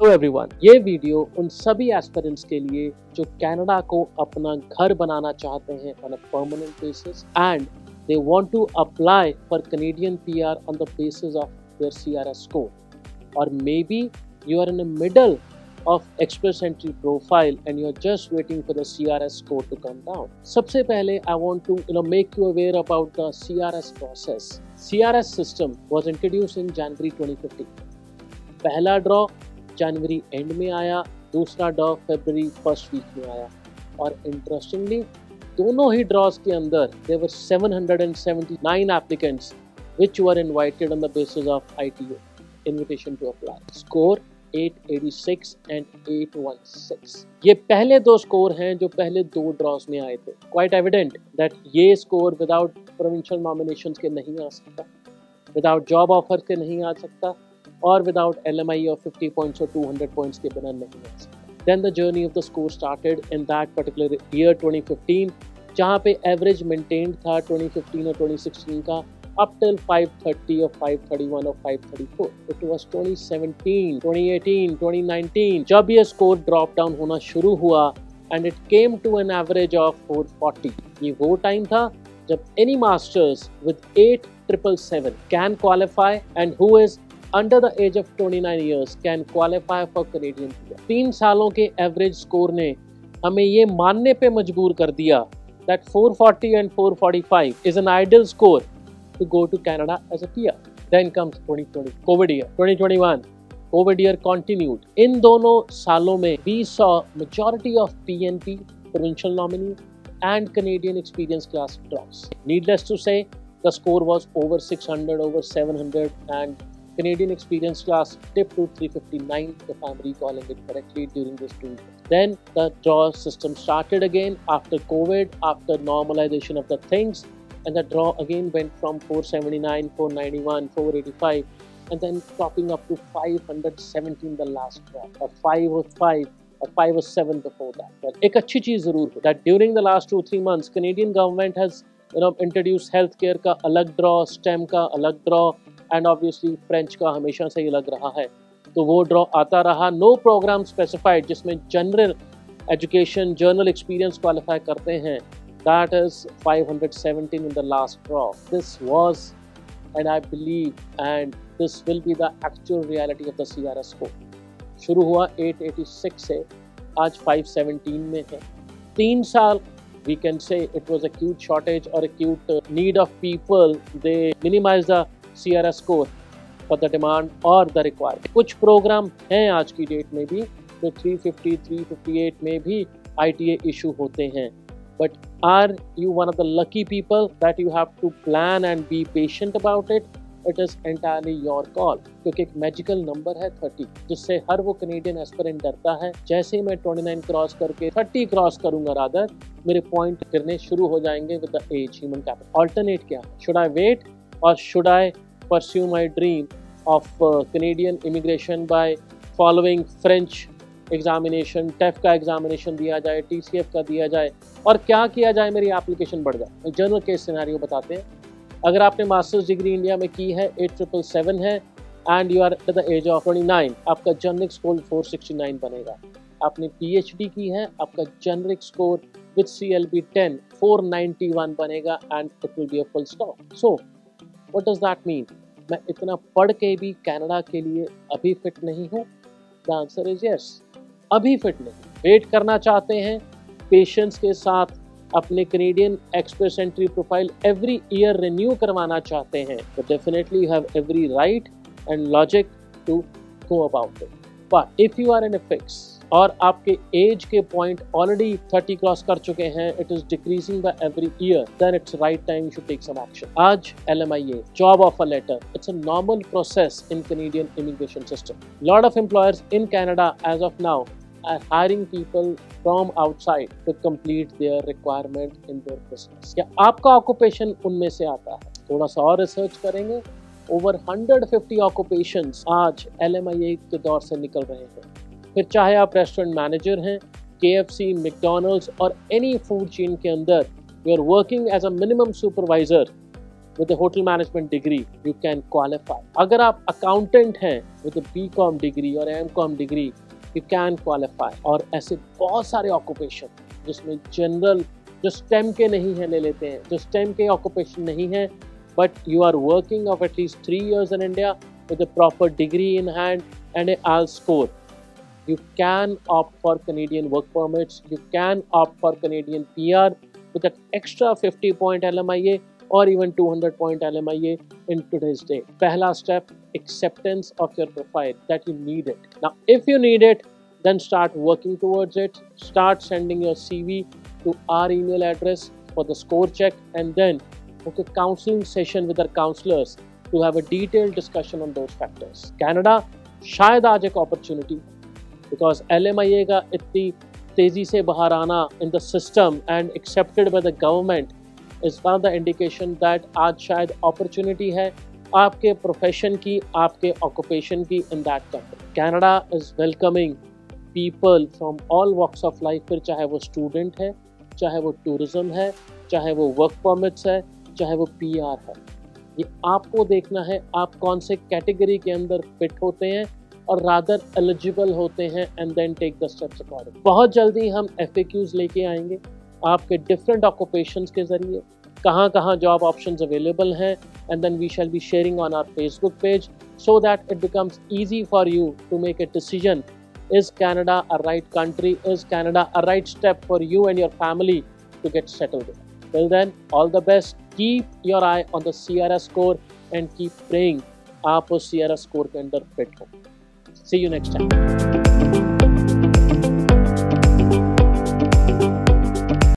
तो एवरीवन ये वीडियो उन सभी एस्पिरेंट्स के लिए जो कनाडा को अपना घर बनाना चाहते हैं on a permanent basis and they want to apply for Canadian PR on the basis of their CRS score और may be you are in the middle of express entry profile and you are just waiting for the C score to come down सबसे पहले I want to you know make you aware about the C process C system was introduce in January twenty fifteen पहला draw जनवरी end में आया, दूसरा draw February first week में आया। और इंटरेस्टिंगली दोनों ही ड्रॉज के अंदर there were 779 applicants which were invited on the basis of ITO invitation to apply. Score 886 and 816 ये पहले दो स्कोर हैं जो पहले दो ड्रॉज में आए थे। क्वाइट एविडेंट दैट ये स्कोर विदाउट प्रोविंशियल नॉमिनेशन के नहीं आ सकता। विदाउट जॉब ऑफ़र के नहीं आ सकता। Or without LMI of 50 points or 200 points के बिना नहीं आ सकता Then the journey of the score started in that particular year 2015 जहाँ पे एवरेज मेंटेन था 2015 और 2016 का up till 530 or 531 or 534 it was 2017 2018 2019 जब ये स्कोर ड्रॉप डाउन होना शुरू हुआ and it came to an average of 440 ये वो टाइम था जब any masters with 8 triple seven can qualify and who is under the age of 29 years can qualify for Canadian तीन सालों के एवरेज स्कोर ने हमें ये मानने पे मजबूर कर दिया that 440 and 445 is an ideal score to go to Canada as a peer. Then comes 2020, COVID year, 2021. COVID year continued. In दोनों सालों में we saw majority of PNP, provincial nominee, and Canadian experience class drops. Needless to say, the score was over 600, over 700, and Canadian experience class dipped to 359 if I'm recalling it correctly during this two years. Then the draw system started again after COVID, after normalization of the things, and the draw again went from 479, 491, 485, and then topping up to 517 the last draw. A 5 or 5 or 5 or 7 before that. But एक अच्छी चीज़ ज़रूर हो that during the last two three months Canadian government has you know introduced healthcare का अलग draw, STEM का अलग draw, and obviously French का हमेशा से ही लग रहा है। तो वो ड्रॉ आता रहा। नो प्रोग्राम स्पेसिफाइड जिसमें general education journal experience qualify करते हैं। That is 517 in the last draw this was and I believe and this will be the actual reality of the CRS को शुरू हुआ 886 से, आज 517 में है। तीन साल we can say it was acute shortage or acute need of people. They minimize the C R S score for the demand और द रिक्वायरमेंट कुछ प्रोग्राम हैं आज की डेट में भी तो 350, 358 में भी आई टी इशू होते हैं। But are you one of the lucky people that you have to plan and be patient about it it is entirely your call क्योंकि एक मैजिकल नंबर है 30 जिससे हर वो कनेडियन एस्पिरेंट डरता है। जैसे ही मैं 29 क्रॉस करके 30 क्रॉस करूँगा रादर मेरे पॉइंट गिरने शुरू हो जाएँगे with the age human capital alternate क्या है? शुड आई वेट और should I pursue my dream of uh, Canadian immigration by following French examination TEF का एग्जामिनेशन दिया जाए टी का दिया जाए। और क्या किया जाए मेरी एप्लीकेशन बढ़ जाए। जनरल केस सिनारियो बताते हैं। अगर आपने मास्टर्स डिग्री इंडिया में की है एट ट्रिपल सेवन है and you are at the age of twenty nine आपका generic score four sixty nine बनेगा। आपने पी एच डी की है आपका generic score with C L B ten four ninety one बनेगा and it will be a full stop so what does that mean मैं इतना पढ़ के भी कनाडा के लिए अभी फिट नहीं हूँ। द आंसर इज़ यस अभी फिट नहीं। वेट करना चाहते हैं। पेशेंस के साथ अपने Canadian express entry profile every year renew करवाना चाहते हैं। तो definitely you have every right and logic to go about it but if you are in a fix और आपके एज के पॉइंट ऑलरेडी 30 क्रॉस कर चुके हैं it is decreasing by every year then it's right time should take some action आज LMIA job offer letter it's a normal process in Canadian immigration system lot of employers in Canada as of now are hiring people from outside to complete their requirement in their business. क्या आपका occupation उनमें से आता है? थोड़ा सा और research करेंगे। ओवर 150 ऑक्यूपेशंस आज एल के दौर से निकल रहे हैं। फिर चाहे आप रेस्टोरेंट मैनेजर हैं के एफ़ सी मैकडोनल्ड्स और एनी फ़ूड चेन के अंदर you are working as a minimum supervisor with hotel management degree you can qualify अगर आप अकाउंटेंट हैं विद बी कॉम डिग्री और M com degree you can qualify और ऐसे बहुत सारे ऑक्यूपेशन जिसमें जनरल जो स्टेम के नहीं है, ले लेते हैं। जो स्टेम के ऑक्यूपेशन नहीं है but you are working of at least three years in India with proper degree in hand and a all score You can opt for Canadian work permits. You can opt for Canadian PR with that extra 50 point LMIA or even 200 point LMIA in today's day. Pehla step acceptance of your profile that you need it. Now, if you need it, then start working towards it. Start sending your CV to our email address for the score check and then book a counseling session with our counselors to have a detailed discussion on those factors. Canada, shayad aaj ek opportunity because L M I A का इतनी तेज़ी से बाहर आना in the system and accepted by the government is one the indication that आज शायद opportunity है आपके प्रोफेशन की, आपके ऑक्यूपेशन की in that country Canada is welcoming people from all walks of life फिर चाहे वो स्टूडेंट है, चाहे वो टूरिज़्म है, चाहे वो वर्क परमिट्स है, चाहे वो पी आर है। ये आपको देखना है आप कौन से कैटेगरी के अंदर फिट होते हैं और रादर एलिजिबल होते हैं and then take the steps according बहुत जल्दी हम एफ़ लेके आएँगे आपके डिफरेंट ऑक्यूपेशन के ज़रिए, कहाँ कहाँ जॉब ऑप्शन अवेलेबल हैं and then we shall be sharing on our Facebook page so that it becomes easy for you to make a decision is Canada a right country is Canada a right step for you and your family to get settle till then all the best keep your eye on the C R S score and keep praying आप उस C R S score अंदर fit हो। See you next time.